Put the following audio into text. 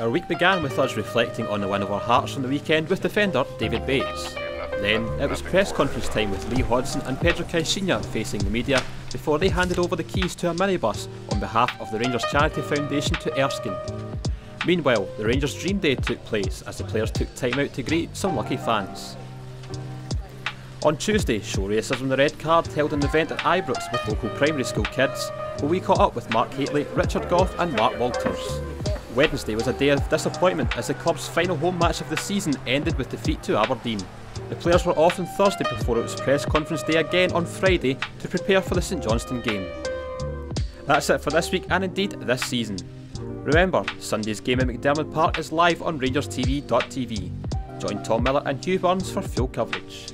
Our week began with us reflecting on the win of our Hearts on the weekend with defender David Bates. Then it was press conference time with Lee Hodson and Pedro Caixinha facing the media before they handed over the keys to a minibus on behalf of the Rangers Charity Foundation to Erskine. Meanwhile, the Rangers Dream Day took place as the players took time out to greet some lucky fans. On Tuesday, show racism the red card held an event at Ibrox with local primary school kids, where we caught up with Mark Hateley, Richard Gough and Mark Walters. Wednesday was a day of disappointment as the club's final home match of the season ended with defeat to Aberdeen. The players were off on Thursday before it was press conference day again on Friday to prepare for the St Johnstone game. That's it for this week and indeed this season. Remember, Sunday's game at McDiarmid Park is live on RangersTV.tv. Join Tom Miller and Hugh Burns for full coverage.